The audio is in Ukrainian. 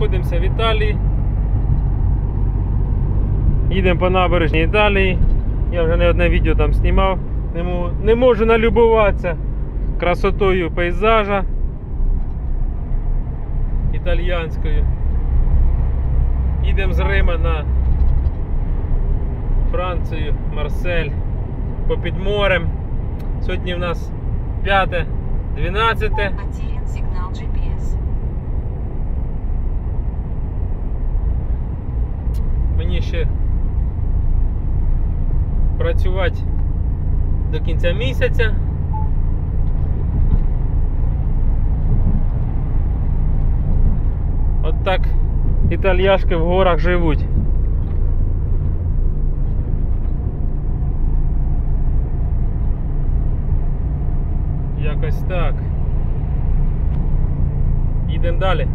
знаходимося в Італії. Їдемо по набережній Італії. Я вже не одне відео там знімав. Не не можу налюбуватися красотою пейзажа італіянською. Їдемо з Рима на Францію, Марсель, попід морем. Сьогодні в нас 5, 12. Потерян сигнал Ще працювати до кінця місяця. От так італіяшки в горах живуть. Якось так. Їдемо далі.